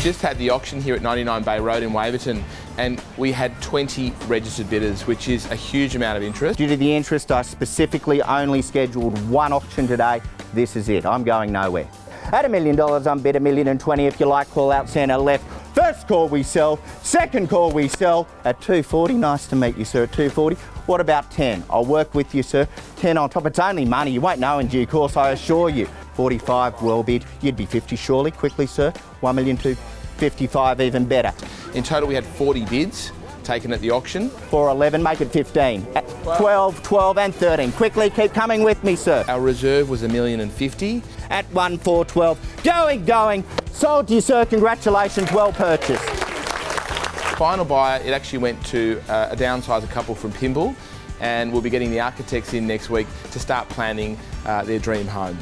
just had the auction here at 99 Bay Road in Waverton and we had 20 registered bidders, which is a huge amount of interest. Due to the interest, I specifically only scheduled one auction today. This is it. I'm going nowhere. At a million dollars, I'm bid a million and twenty. If you like, call out centre left. First call we sell. Second call we sell at 240. Nice to meet you, sir. At 240. What about 10? I'll work with you, sir. 10 on top. It's only money. You won't know in due course, I assure you. 45, well bid. You'd be 50 surely. Quickly, sir. 1 million to 55, even better. In total, we had 40 bids taken at the auction. 411, make it 15. At 12, 12 and 13. Quickly, keep coming with me, sir. Our reserve was a million and fifty. At 1, 4, 12. Going, going. Sold to you, sir. Congratulations. Well purchased. Final buyer, it actually went to uh, a downsizer couple from Pymble and we'll be getting the architects in next week to start planning uh, their dream home.